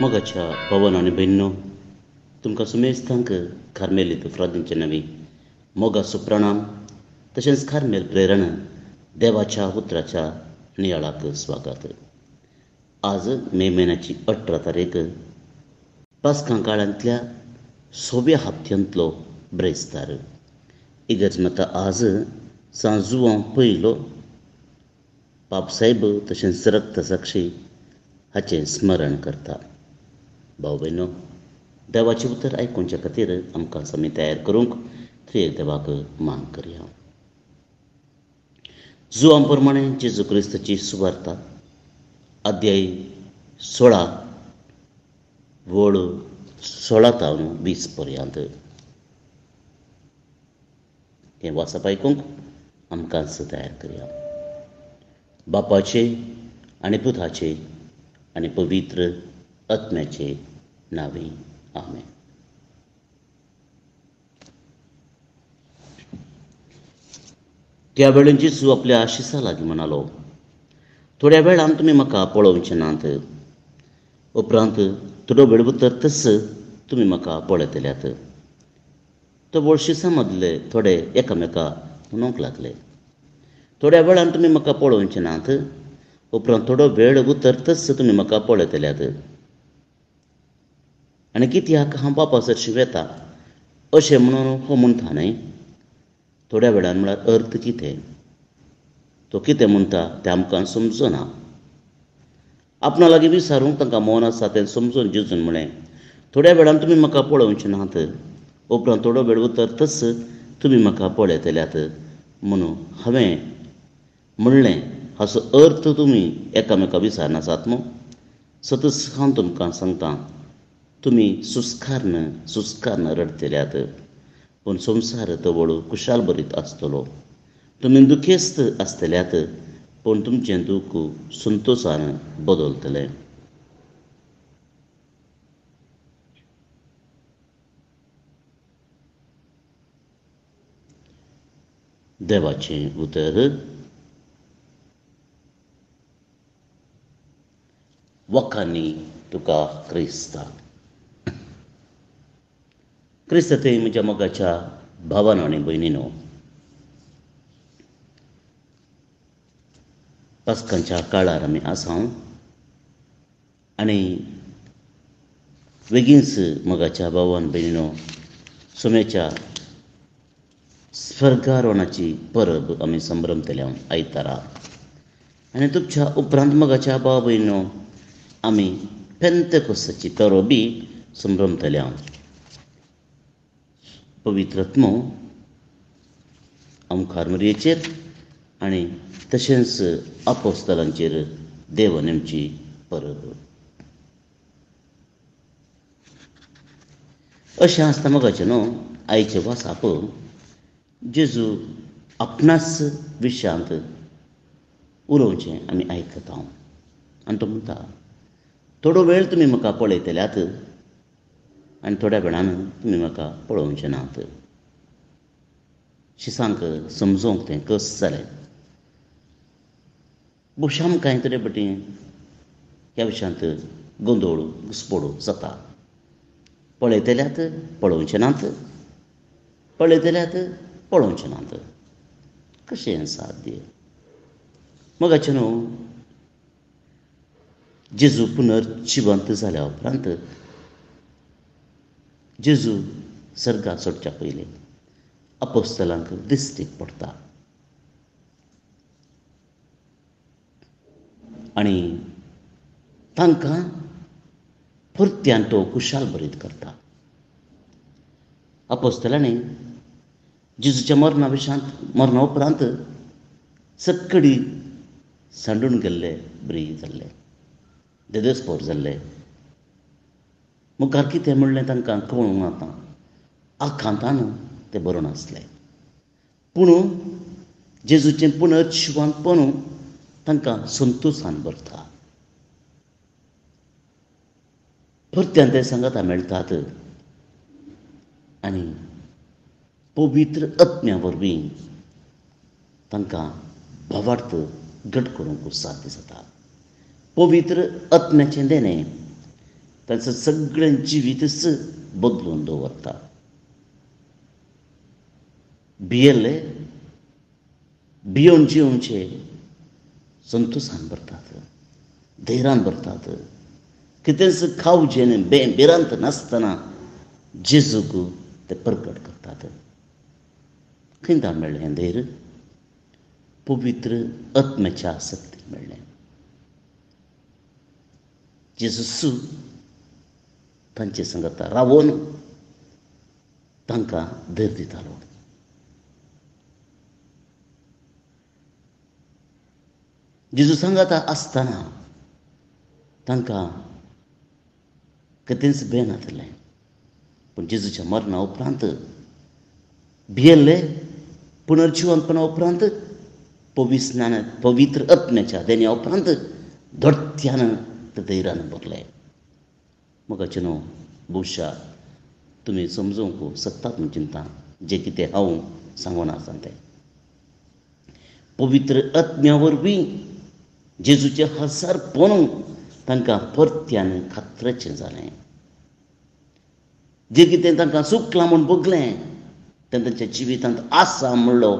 मोगाच्या पवन आनी भयणो तुमकां सुमेस्तांक कार्मेलीत फ्रादींचे नवी. मोगा प्रणाम तशेंच कार्मेल प्रेरणा देवाच्या उतराच्या नियाळाक स्वागत. आज मे म्हयन्याची अठरा तारीख पासकां काळांतल्या सोव्या हप्त्यांतलो ब्रेस्तार. इगर्ज मता आज सांजुवां पयलो पापसाहेब तशेंच रक्त साक्षी हाचें स्मरण करता. भाव भयणो देवाचें उतर आयकुच्या खातीर आमकां समी तयार करूंक त्रियेक देवाक मान करया. जुआ प्रमाणे जेजू क्रिस्ताची सुवार्ता अध्याय सोळा व्हड सोळा तावन वीस पर्यंत. हें वाचप आयकूंक आमकां तयार करया. बापाचे आनी पुताचे आनी पवित्र आत्म्याचे नावे. आमे त्या वेळेन जेजू आपल्या आशिसा लागीं म्हणालो थोड्या वेळान तुमी म्हाका पळोवचे नात. उपरांत थोडो वेळ उतर तस तुमी म्हाका पळयतल्यात. तो वळशिसा मदले थोडे एकामेका म्हणूंक लागले. थोड्या वेळान तुमी म्हाका पळोवचे नात. उपरांत थोडो वेळ उतरतच तुमी म्हाका पळयतल्यात. आनी कित्याक हांव बापा सरशी वेता अशें म्हणून हो म्हणटा न्हय थोड्या वेळान म्हळ्यार अर्थ कितें? तो कितें म्हणटा तें आमकां समजना. आपणा लागीं विचारूंक तांकां मौन आसा तें समजून जिजून म्हळें थोड्या वेळान तुमी म्हाका पळोवचे नात उपरांत थोडो वेळ उतर तस तुमी म्हाका पळयतल्यात म्हणून हांवें म्हणलें हाचो अर्थ तुमी एकामेका विचारनासात न्हू सतत हांव तुमकां सांगता? तुमी सुस्कार्न सुस्कार्न रडतल्यात पूण संवसार तवळ कुशाल बरीत आसतलो तुमी दुखेस्त आसतल्यात पूण तुमचें दूख संतोशान बदलतलें. देवाचें उतर वखानी तुका क्रिस्ता क्रिस्त थंय म्हज्या मोगाच्या भावानो आनी भयणीनो पासकांच्या काळार आमी आसा। आनी बेगीनच मोगाच्या भावान भयणीनो सुमेच्या स्वर्गारोहणाची परब आमी संभ्रमतल्या आयतारा। आनी तुमच्या उपरांत मोगाच्या भाव भयणीनो आमी पेंतकोसाची परबी संभ्रमतल्या पवित्रत्म आमकां मरयेचेर आनी तशेंच आपोस्तलांचेर देव नेमची परब. अशें आसता मोगाचें न्हू आयचें वासाप जेजू आपणास विशयांत उलोवचें आमी आयकता आनी तो म्हणटा थोडो वेळ तुमी म्हाका पळयतल्यात आनी थोड्या वेळान तुमी म्हाका पळोवचें नात शिसांक समजोवंक तें कस जालें? बुशाम कांय तरी बटी ह्या विशयांत गोंदळ घुस्पोड जाता. पळयतल्यात पळोवचें नात पळयतल्यात पळोवचें नात कशें साध्य? मगाचें न्हू जेजू पुनर्जिवंत जाल्या उपरांत जेजू सर्गा सोडच्या पयलीं अपोस्तलांक दिश्टीक पडटा आनी तांकां परत्यान तो कुशाल बरीत करता. अपोस्तलांनी जेजूच्या मरणा विशांत मरणा उपरांत सकडी सांडून गेल्ले बरी जाल्ले. देदस्पोर जाल्ले. मुखार कितें म्हणलें तांकां कळूंक आतां. आखांतान तें बरोवन आसलें पूण जेजूचें पुनर्जिवंतपण तांकां संतोशान भरता परत्यान ते सांगता मेळटात आनी पवित्र आत्म्या वरवीं तांकां भावार्थ घट करूंक साध्य जाता पवित्र आत्म्याचें देणें तांचं सगळं जिवीतच बदलून दवरता भियेल्ले भियोन जिवचे संतोषान भरतात धैर्यान भरतात. कितेंच खावचें बे भिरांत नासतना जेजूक ते प्रकट करतात. खंय मेळ्ळें हें धैर्य पवित्र आत्म्याच्या सक्तीक मेळ्ळें जेजूसू तांचे संगत रावून तांकां धैर्य दितालो जेजू सांगात आसतना तांकां कितेंच भें जातलें पूण जेजूच्या मरणा उपरांत भियेल्ले पुनर्जिवंतपणा उपरांत पवित्र पवित्र आत्म्याच्या देण्या उपरांत धडत्यान ते धैर्यान भरलें म्हाका न्हू बुशा तुमी समजूंक शकतात म्हूण चिंता, जें कितें हांव सांगून आसा पवित्र आत्म्या वरवीं जेजूचे हज़ार पोन तांकां परत्यान खात्रेचें जालें. जें कितें तांकां चुकलां म्हूण बगलें तें तांच्या जिवितांत आसा म्हणलो,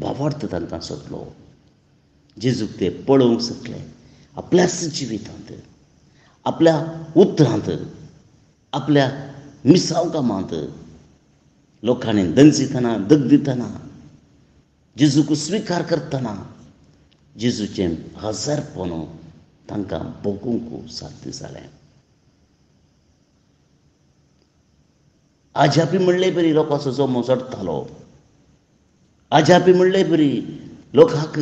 भावार्थ तांकां सोदलो. जेजूक ते पळोवंक शकले आपल्याच जिवितांत. आपल्या उतरांत, आपल्या मिसाव कामांत लोकांनी दंजितना दग दितना जेजूक स्विकार करतना, जेजूचें हजारपण तांकां भोगूंक साध्य जालें. आजापी म्हणले बरी लोकांचो जमो चडटालो आजापी म्हणले बरी लोकांक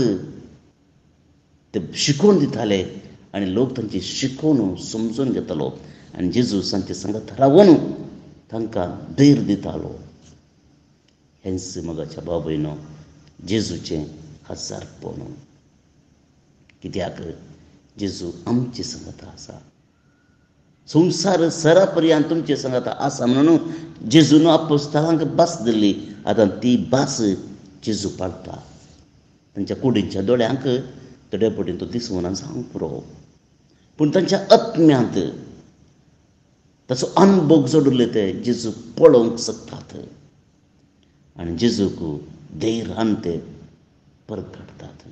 ते शिकोवन दिताले. आनी लोक तांची शिकोवन समजून घेतालो. आनी जेजू तांचे संगत रावून तांकां धैर्य दितालो हेंच मगाच्या भाव भयणो जेजूचें हजारपण कित्याक? जेजू आमचे संगत आसा संसार सरा पर्यंत तुमचे संगत आसा म्हणून जेजून अपोस्तलांक भास दिल्ली आतां ती भास जेजू पाळटा तांच्या कुडींच्या दोळ्यांक थोड्या पटीन तो दिसवना सांग पुरो पूण तांच्या आत्म्यांत ताचो अनुभव जोडले ते जेजू पळोवंक शकतात आनी जेजूक धैर्यान ते परगटतात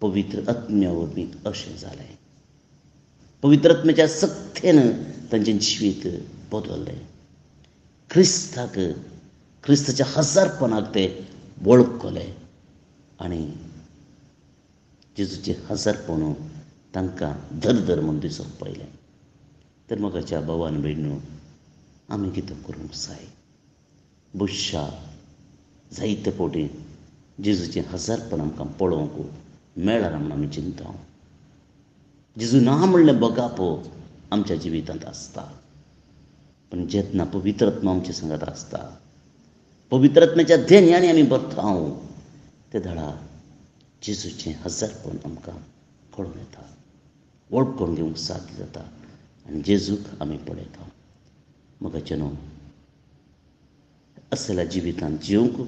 पवित्र आत्म्या वरवीं अशें जालें पवित्र आत्म्याच्या सक्तेन तांचें जिवीत बदललें क्रिस्ताक क्रिस्ताच्या हजारपणाक ते वळखले आनी जेजूचें हजारपण तांकां धर धर म्हूण दिसूंक पयलें तर मोगाच्या भावान भयणू आमी कितें करूंक जाय? बुश्शा जायते फावटी जेजूचें हजारपण आमकां पळोवंक मेळना म्हूण आमी चिंता जेजू ना म्हणलें बगापो आमच्या जिवितांत आसता. पूण जेतना पवित्रत्मा आमच्या संगत आसता पवित्र आत्म्याच्या आमी भरता ते धडा जेजूचें हजारपण आमकां कळून येता. वळखून घेवंक साद जाता आनी जेजूक आमी पळयता म्हाका न्हू असलेल्या जिवितांत जिवंक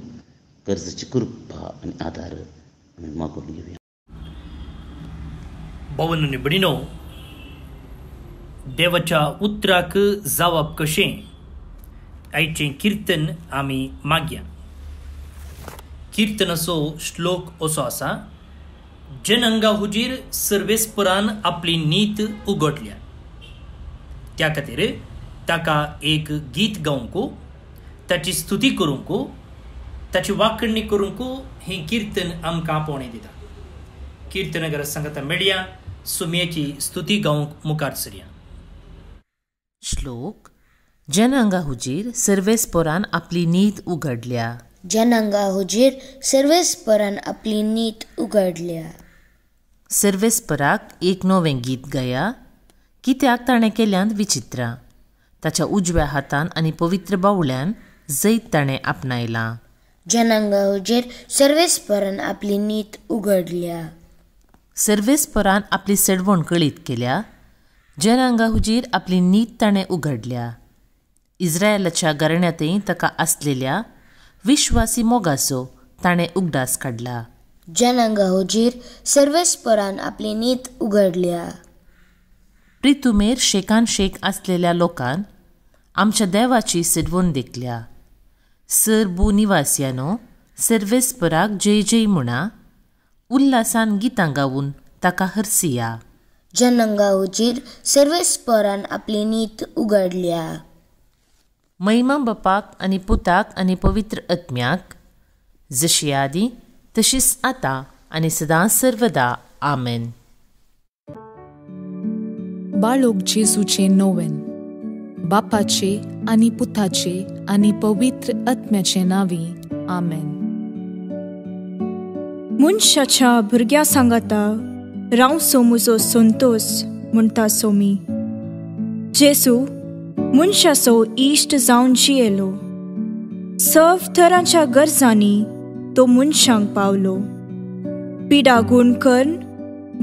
गरजेची कृपा आनी आदार आमी मागून घेवया भवन निबडिनो देवाच्या उतराक जावप कशें? आयचें किर्तन आमी मागया. किर्तनाचो श्लोक असो आसा जनंगा हुजीर सर्वेस्परान आपली नीत उगटल्या. त्या खातीर ताका एक गीत गावंक ताची स्तुती करूंक ताची वांकडणी करूंक हें किर्तन आमकां पोणे दिता. किर्तनगर संगता मेळया सुमयेची स्तुती गावंक मुखार सरया. श्लोक जनांगा हुजीर सर्वेस्परान आपली नीत उघडल्या जनांगा हुजीर सर्वेस्परान आपली नीत उघडल्या सर्वेस्पराक एक नवें गीत गाया कित्याक ताणें केल्यांत विचित्रां. ताच्या उजव्या हातान आनी पवित्र बावळ्यान जैत ताणें आपणायलां. जनांगा हुजीर सर्वेस्परान आपली नीत उघडल्या. सर्वेस्परान आपली सडवण कळीत केल्या जनांगा हुजीर आपली नीत ताणें उघडल्या. इस्रायलाच्या गरण्यांतय ताका आसलेल्या विश्वासी मोगाचो ताणें उगडास काडला जनांगा हुजीर सर्वेस्परान आपली नीत उघडल्या. प्रितुमेर शेकान शेक असलेल्या लोकान आमच्या देवाची सिडवून देखल्या. सर बू निवासियानो सर्वेस्पराक जय जय म्हणा उल्हासान गितां गावून ताका हरसिया. जनांगा हुजीर सर्वेस्परान आपली नीत उगडल्या महिमा बापाक आनी पुताक आनी पवित्र आत्म्याक जशी आदी तशीच आतां आनी सदां सर्वदा. आमेन. बाळोक जेजूचे नोवेन. बापाचे आनी पुताचे आनी पवित्र आत्म्याचे नावी. आमेन. मनशाच्या भुरग्या सांगाता रावसो म्हजो संतोस म्हणटा सोमी. जेसू मनशाचो इश्ट जावन जियेलो. सव तरांच्या गरजांनी तो मनशांक पावलो. पिडा गुण कर्ण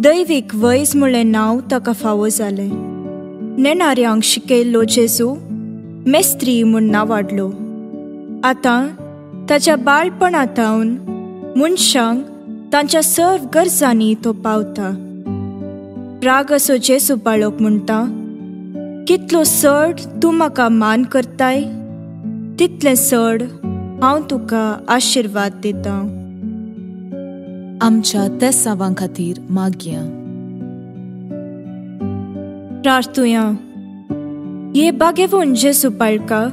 दैवीक वैज म्हणलें नांव ताका फावो जालें. नेणाऱ्यांक शिकयल्लो जेजू मेस्त्री म्हूण नांवाडलो आतां ताच्या बाळपणातावन मनशांक तांच्या सर्व गरजांनी तो पावता. राग असो जेजू बाळोक म्हणटा कितलो चड तूं म्हाका मान करताय? तितलें चड हांव तुका आशिर्वाद दितां. आमच्या त्या सावां खातीर मागया. प्रार्थुया ये बागेवून जेसू पाळका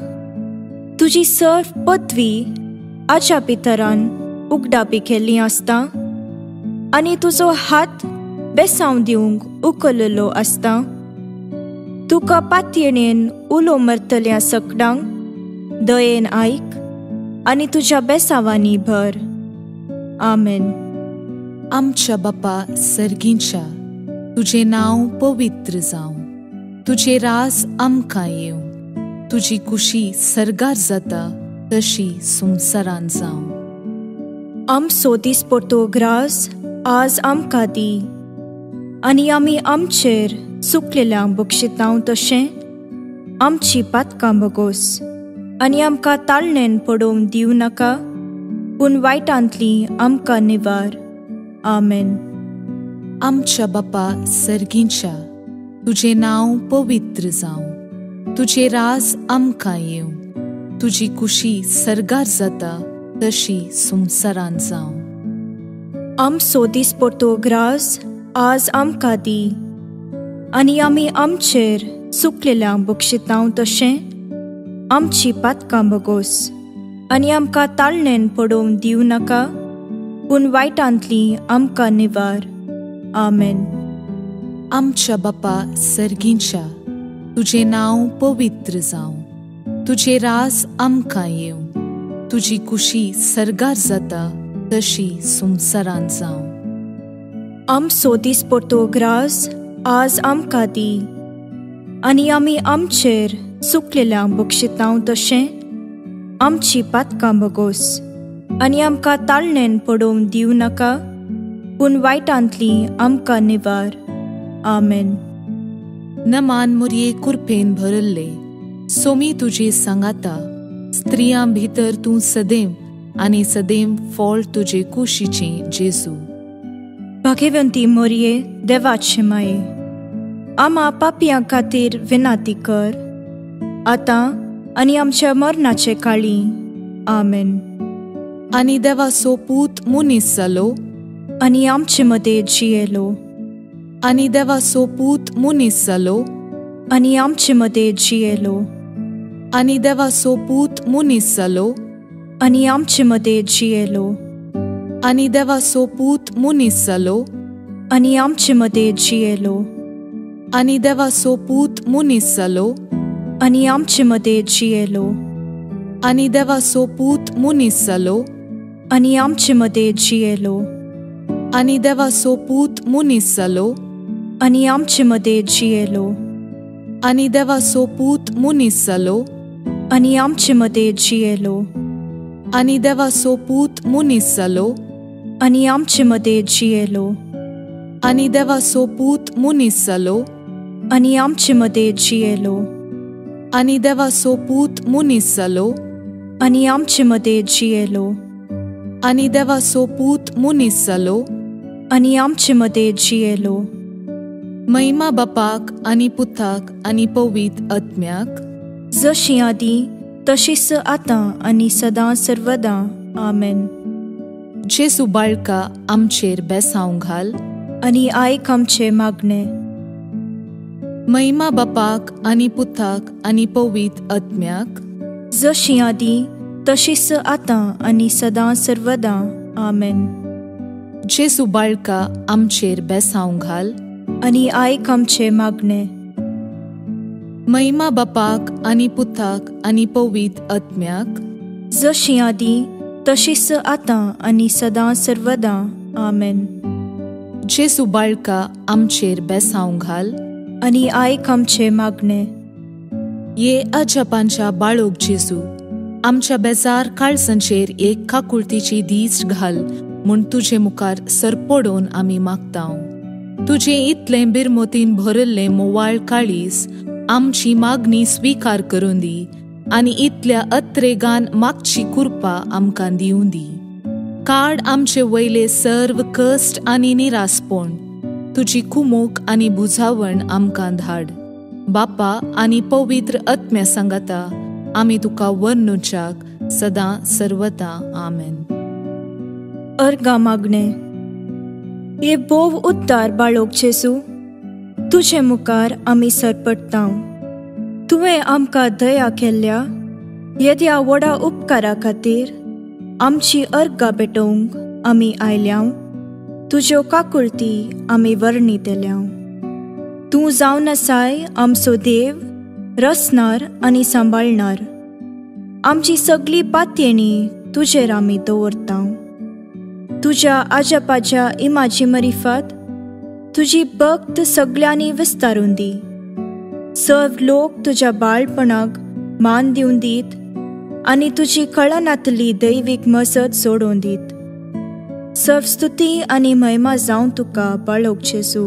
तुजी सर्व पदवी आच्या पितरान उगडापी केल्ली आसता आनी तुजो हात बेसांव दिवंक उखललो आसता. तुका पातयेणेन उलो मरतल्या सकडांक दयेन आयक आनी तुज्या बेसांवांनी भर. आमेन. आमच्या बापा सर्गींच्या तुझे नाव पवित्र जावं तुझे रास आमकां येवं तुजी कुशी सरगार जाता तशी संवसारान जावं आमचो दिसपडटो ग्रास आज आमकां दी. आनी आमी आमचेर चुकलेल्यांक बक्षितांव तशें आमची पातकां बगोस आनी आमकां ताळणेन पडोवंक दिवं नाका। पूण वायटांतली आमकां निवार। आमेन। आमच्या बापा सर्गींच्या तुझे नाव पवित्र जावं तुझे रास आमकां येवं तुजी कुशी सरगार जाता तशी संवसारान जावं आमचो दिसपडटो ग्रास आज आमकां दी। आनी आमी आमचेर चुकलेल्यांक बक्षितांव तशें। आमची पातकां बगोस आनी आमकां ताळणेन पडोवंक दिवं नाका। पूण वायटांतली आमकां निवार। आमेन। आमच्या बापा सर्गींच्या तुझे नाव पवित्र जावं तुझे रास आमकां येवं तुजी कुशी सरगार जाता तशी संवसारान जावं आमचो दिसपडटो ग्रास आज आमकां दी। आनी आमी आमचेर चुकलेल्यांक बक्षितांव तशें आमची पातकां बगोस आनी आमकां ताळणेन पडोवंक दिवं नाका. पूण वायटांतली आमकां निवार. आमेन. नमान मुरये कुरपेन भरल्ले. सोमी तुजे सांगाता स्त्रियां भितर तूं सदैव आनी सदैव फळ तुजे कुशीचे जेजू भाग्यवंती मोरये देवाचे माये आमा पापयां खातीर विनाती कर. आतां आनी आमच्या मरणाचे काळी. आमेन. आनी देवाचो पूत मुनीस जालो आनी आमचे मदें जियेलो. आनी देवाचो पूत मुनीस जालो आनी आमचे मदें जियेलो. आनी देवाचो पूत मुनीस जालो आनी आमचे मदें जियेलो. आनी देवाचो पूत मुनीस जालो आनी आमचे मदें जियेलो. आनी देवाचो पूत मुनीस जालो आनी आमचे मदें येलो आनी देवाचो पूत मुनीस जालो आनी आमचे मदें येलो आनी देवाचो पूत मुनीस जालो आनी आमचे मदें येलो आनी देवाचो पूत मुनीस जालो आनी आमचे मदें येलो आनी देवाचो पूत मुनीस जालो आनी आमचे मदें येलो आनी देवाचो पूत मुनीस जालो आनी आमचे मदें जियेलो पूत मुनीस जालो आनी आमचे मदें जियेलो पूत मुनीस जालो आनी आमचे मदें जियेलो महिमा बापाक आनी पुताक आनी पवीत आत्म्याक जशी आदी तशीच आतां आनी सदां सर्वदां. आमेन. जेसू बाळका आमचेर बेसांव घाल. आनी आयक आमचे मागणे. महिमा बापाक आनी पुताक आनी पवीत आत्म्याक. जशी आदी तशीच आतां आनी सदां सर्वदां. आमेन. जेसू बाळका आमचेर बेसांव घाल. आनी आयक आमचे मागणे. महिमा बापाक आनी पुताक आनी पवीत आत्म्याक. जशी आदी तशीच आतां आनी सदां सर्वदां. आमेन. जेसू बाळका आमचेर बेसांव घाल. आनी आयक आमचे मागणे. ये अजपांच्या बाळोग जेजू आमच्या बेजार काळसांचेर एक काकुळतीची दीस घाल म्हूण तुजे मुखार सरपडोवन आमी मागता तुजे इतले बिरमोतीन भरल्ले मोवाळ काळीस आमची मागणी स्वीकार करून दी आनी इतल्या अत्रेगान मागची कुरपा आमकां दिवं दी. काड आमचे वयले सर्व कश्ट आनी निरासपण तुजी कुमूक आनी बुझावण आमकां धाड. बापा आनी पवित्र आत्म्या सांगाता आमी तुका वर्णुच्याक सदां सर्वता आमेन. अर्गा मागणे ये बोव उद्दार बाळोक जेजू तुजे मुखार आमी सरपडटाव तुवें आमकां दया केल्ल्या येद्या व्हडा उपकारा खातीर आमची अर्गा पेटोवंक आमी आयल्याव. तुज्यो काकुळती आमी वर्णितल्याव तूं जावन आसाय आमचो देव रचणार आनी सांबाळणार. आमची सगळी पातयेणी तुजेर आमी दवरता तुज्या आजपाच्या इमाची मरिफत तुजी भक्त सगळ्यांनी विस्तारून दी. सर्व लोक तुज्या बाळपणाक मान दिवन दीत आनी तुजी कळनातली दैवीक मसत सोडून दीत. सर्वस्तुती आनी महिमा जावन तुका बाळोक जेजू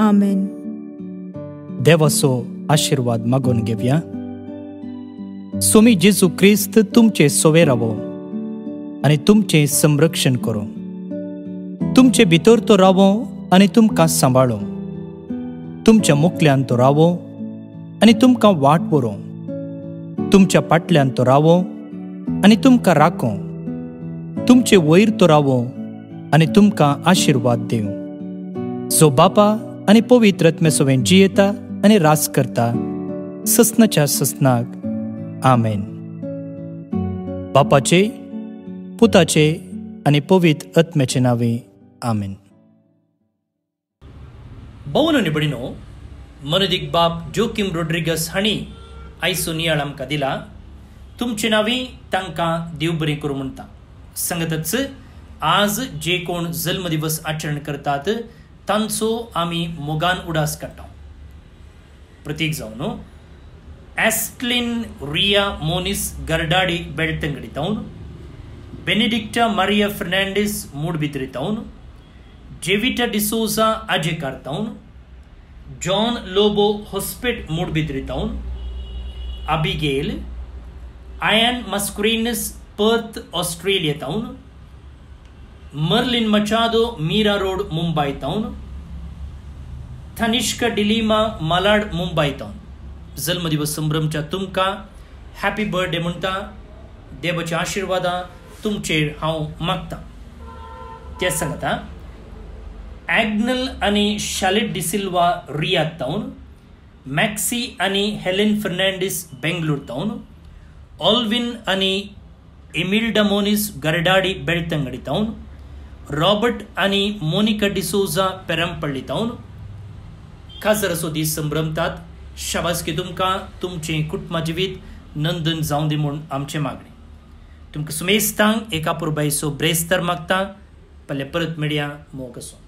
आमेन देवाचो आशिर्वाद मागून घेवया सोमी जेजू क्रिस्त तुमचे सोवे रावो आनी तुमचे संरक्षण करो तुमचे भितर तो रावो आनी तुमकां सांबाळो तुमच्या मुखल्यान तो रावो आनी तुमकां वाट बरो तुमच्या पाटल्यान तो रावो आनी तुमकां राखो तुमचे वयर तो रावो आनी तुमकां आशिर्वाद दिवं. जो बापा आनी पवित्र आत्म्यासोवें जियेता आनी रास करता सस्नाच्या ससनाक आमेन. बापाचे पुताचे आनी पवित्र आत्म्याचे नावे आमेन. भोवन निबडिनो मनदीक बाप जोकिम रोड्रिगस हांणी आयचो नियाळ आमकां दिला तुमचे नांवी तांकां देव बरें करूं म्हणटा सांगतच आज जे कोण जन्म दिवस आचरण करतात तांचो आमी मोगान उडास काडटा प्रतीक जावन Astlin Ria Monis Gardadi Belthangady Benedicta Maria Fernandes Moodbidri Jevita D'Souza Ajekar तावन John Lobo Hospet mood भितरी तावन Abigail ion मस्क्रीनस Perth Australia तावन Marlene Machado Mira road Mumbai तावन Thanishka D'Lima Malad Mumbai तावन जन्मदिवस संभ्रमच्या तुमकां हॅपी बर्थडे म्हणटा देवाची आशिर्वादां तुमचेर हांव मागतां. ते सांगता ॲग्नल आनी शालिट डिसिल्वा रियाद तावन मॅक्सी आनी हेलेन फर्नांडीस बेंगलोर तावन ऑल्विन आनी एमिल डमोनिस गरडाडी बेळतंगडी तावन रॉबर्ट आनी मोनिका डिसोजा पेरंपळ्ळी तावन खासदार असो दीस संभ्रमतात शाबासकी तुमकां तुमचें कुटुंबा जिवीत नंदन जावं दी म्हूण आमचे मागणी तुमकां सुमेस्तांक एका पुरबायचो ब्रेस्तर मागता पल्ले परत मिडिया मोग असो